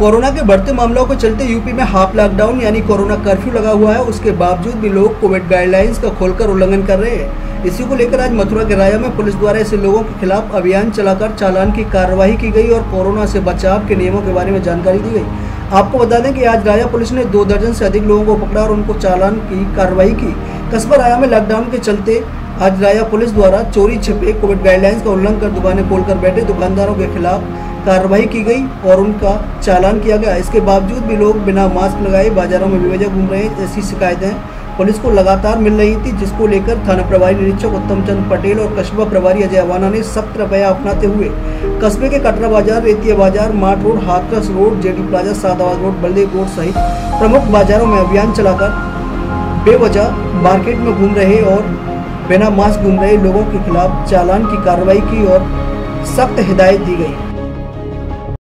Corona के बढ़ते मामलों को चलते यूपी में हाफ़ लॉकडाउन यानी कोरोना कर्फ्यू लगा हुआ है। उसके बावजूद भी लोग कोविड गाइडलाइंस का खोलकर उल्लंघन कर रहे हैं। इसी को लेकर आज मथुरा के राया में पुलिस द्वारा ऐसे लोगों के खिलाफ अभियान चलाकर चालान की कार्रवाई की गई और कोरोना से बचाव के नियमों के बारे में जानकारी दी गई। आपको बता दें कि आज राया पुलिस ने दो दर्जन से अधिक लोगों को पकड़ा और उनको चालान की कार्रवाई की। कस्बा राया में लॉकडाउन के चलते आज राया पुलिस द्वारा चोरी छिपे कोविड गाइडलाइंस का उल्लंघन कर दुकानें खोलकर बैठे दुकानदारों के खिलाफ कार्रवाई की गई और उनका चालान किया गया। इसके बावजूद भी लोग बिना मास्क लगाए बाजारों में बेवजह घूम रहे हैं, ऐसी शिकायतें पुलिस को लगातार मिल रही थी, जिसको लेकर थाना प्रभारी निरीक्षक उत्तम चंद पटेल और कस्बा प्रभारी अजय अवाना ने सख्त रवैया अपनाते हुए कस्बे के Katra Bazaar, Retiya Bazaar, mart road, Hathras road JD plaza, Sadabad road, Baldev road सहित प्रमुख बाजारों में अभियान चलाकर बेवजह मार्केट में घूम रहे और बिना मास्क घूम रहे लोगों के खिलाफ चालान की कार्रवाई की और सख्त हिदायत दी गई।